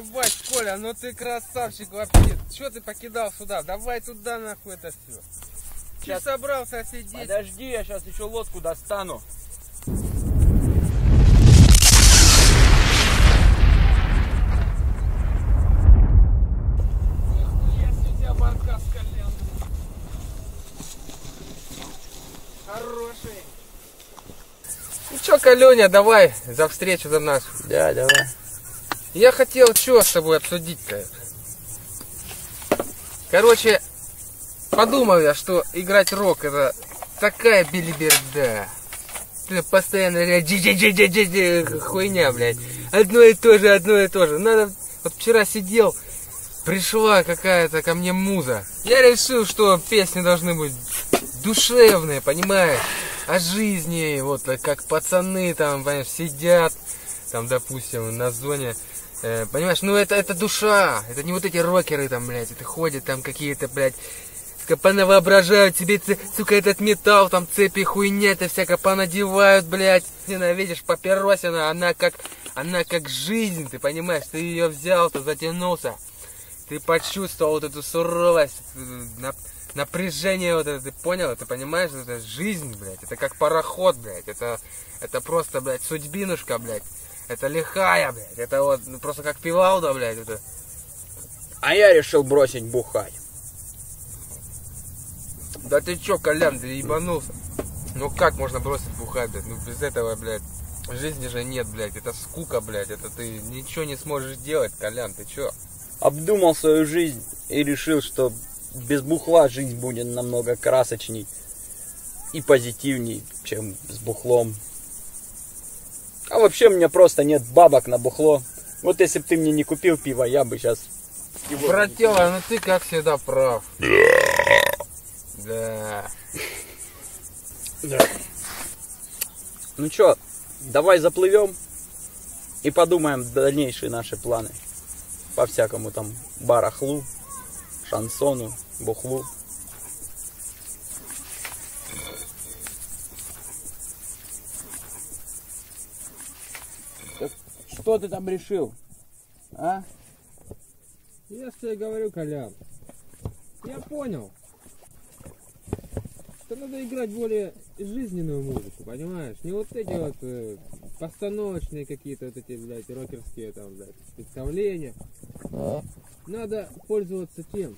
Ебать, Коля, ну ты красавчик вообще. Че ты покидал сюда? Давай туда нахуй это все. Ты собрался сидеть. Подожди, я сейчас еще лодку достану. Хороший. Ну чё, Каленя, давай за встречу за нашу. Да, давай. Я хотел что с тобой обсудить-то? Короче, подумал я, что играть рок это такая билиберда. Постоянно хуйня, блядь. Одно и то же, одно и то же. Надо... Вот вчера сидел, пришла какая-то ко мне муза. Я решил, что песни должны быть душевные, понимаешь? О жизни, вот как пацаны там, понимаешь, сидят, там, допустим, на зоне, э, понимаешь, ну это, это душа, это не вот эти рокеры там, блядь, это ходят там какие-то, блядь, воображают себе, сука, этот металл, там цепи, хуйня, это всяко понадевают, блядь. Ненавидишь папиросина, она как, она как жизнь, ты понимаешь, ты ее взял, ты затянулся. Ты почувствовал вот эту суровость, э, нап- напряжение вот это, ты понял, ты понимаешь, это жизнь, блядь, это как пароход, блядь, это, это просто, блядь, судьбинушка, блядь, это лихая, блядь, это вот ну, просто как пивалда, блядь, это. А я решил бросить бухать. Да ты чё, Колян, ты ебанулся? Ну как можно бросить бухать, блядь? Ну без этого, блядь, жизни же нет, блядь. Это скука, блядь. Это ты ничего не сможешь делать, Колян, ты чё? Обдумал свою жизнь и решил, что без бухла жизнь будет намного красочней и позитивней, чем с бухлом. Вообще у меня просто нет бабок на бухло. Вот если бы ты мне не купил пиво, я бы сейчас... Брателла, ну ты как всегда прав. Да. Ну чё, давай заплывем и подумаем дальнейшие наши планы. По всякому там барахлу, шансону, бухлу. Что ты там решил? А? Я ж тебе говорю, Колян. Я понял. Что надо играть более жизненную музыку, понимаешь? Не вот эти вот э, постановочные какие-то вот эти, блядь, рокерские там, блядь, представления. Надо пользоваться тем,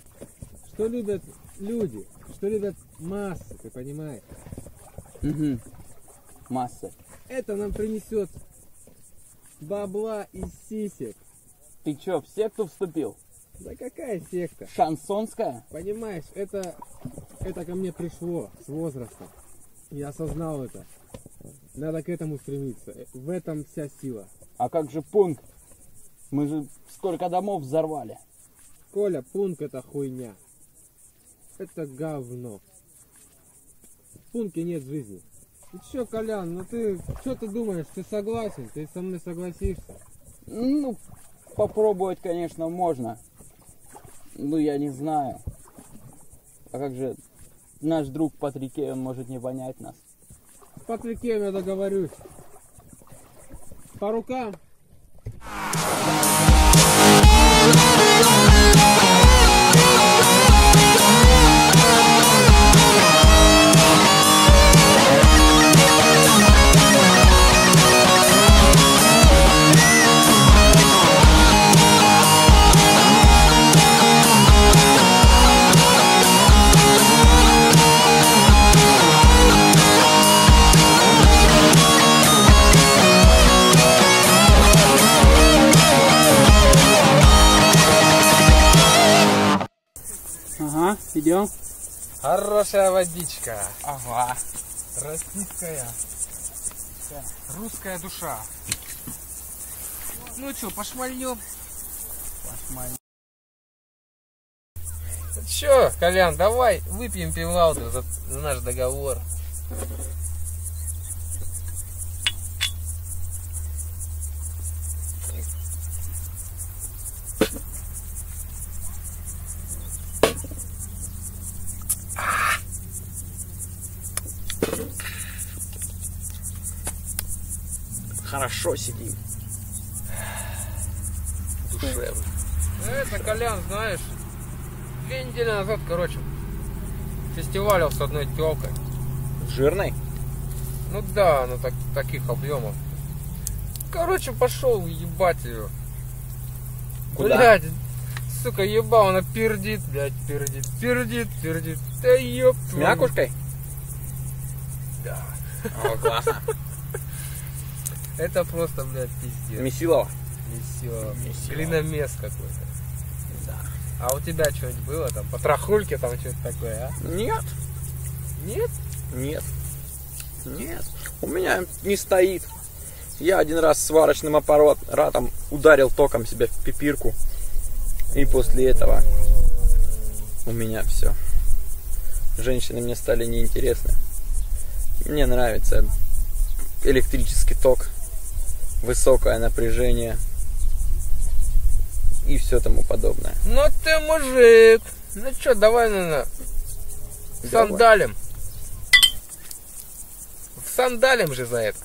что любят люди, что любят массы, ты понимаешь? Угу. Масса. Это нам принесет бабла и сисек. Ты чё, в секту вступил? Да какая секта? Шансонская? Понимаешь, это, это ко мне пришло с возрастом. Я осознал это. Надо к этому стремиться. В этом вся сила. А как же пункт? Мы же столько домов взорвали. Коля, пункт это хуйня. Это говно. В пункте нет жизни. Ты чё, Колян, ну ты, что ты думаешь, ты согласен? Ты со мной согласишься? Ну, попробовать, конечно, можно. Ну, я не знаю. А как же наш друг Патрике, он может не понять нас. С Патрикем я договорюсь. По рукам. Идем. Хорошая водичка. Ага. Российская. Русская душа. Ну что, пошмальнем? Че, Колян, давай выпьем пивалду за, за наш договор. Хорошо сидим. Душевно. Это, Колян, знаешь, две недели назад, короче, фестивалил с одной телкой. Жирный? Ну да, ну так, таких объемов. Короче, пошел ебать ее. Куда? Блядь, сука, ебал, она пердит, блядь, пердит, пердит, пердит. Да ёб С мякушкой? Да. О, классно. Это просто, блядь, пиздец. Месилова? Месило. Месило. Глиномес какой-то. Да. А у тебя что-нибудь было там? По трахульке там что-то такое, а? Нет, Нет? нет, нет. У меня не стоит. Я один раз сварочным аппаратом ударил током себя в пипирку. И после этого у меня все. Женщины мне стали неинтересны. Мне нравится электрический ток, высокое напряжение и все тому подобное. Ну ты мужик. Ну что, давай, наверное, Давай. сандалим. Сандалим же за это.